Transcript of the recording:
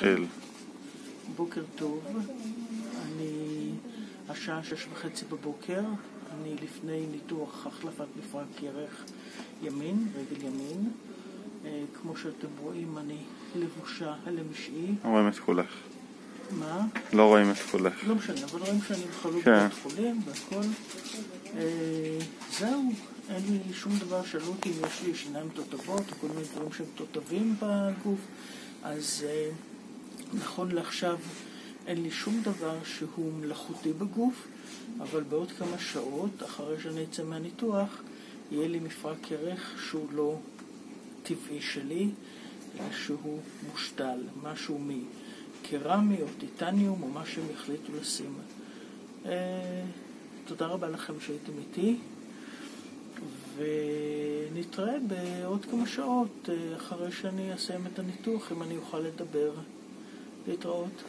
נתחיל. בוקר טוב, אני השעה שש וחצי בבוקר, אני לפני ניתוח החלפת מפרק ירך ימין, רגל ימין. אה, כמו שאתם רואים, אני לבושה למשעי. לא רואים את כולך. מה? לא רואים את כולך. לא משנה, אבל רואים שאני בחלוק כן. בבית חולים והכל. אה, זהו, אין לי שום דבר, שאלו אותי אם יש לי שיניים תותבות או כל מיני דברים שהם תותבים בגוף, אז אה, נכון לעכשיו אין לי שום דבר שהוא מלאכותי בגוף, אבל בעוד כמה שעות, אחרי שאני אצא מהניתוח, יהיה לי מפרק ירך שהוא לא טבעי שלי, אלא שהוא מושתל, משהו מקרמי או טיטניום או מה שהם יחליטו לשים. אה, תודה רבה לכם שהייתם איתי, ונתראה בעוד כמה שעות אה, אחרי שאני אסיים את הניתוח, אם אני אוכל לדבר. להתראות.